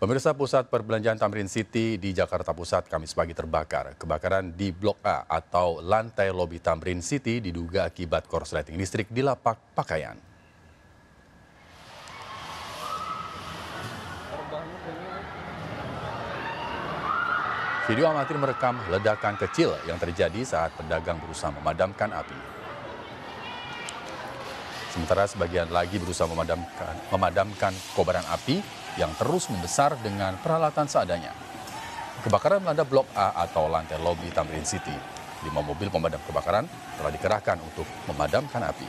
Pemirsa Pusat Perbelanjaan Tamrin City di Jakarta Pusat Kamis pagi terbakar. Kebakaran di Blok A atau lantai lobi Tamrin City diduga akibat korsleting listrik di lapak pakaian. Video amatir merekam ledakan kecil yang terjadi saat pedagang berusaha memadamkan api. Sementara sebagian lagi berusaha memadamkan, memadamkan kobaran api yang terus membesar dengan peralatan seadanya. Kebakaran melanda Blok A atau lantai lobi Tamrin City. Lima mobil pemadam kebakaran telah dikerahkan untuk memadamkan api.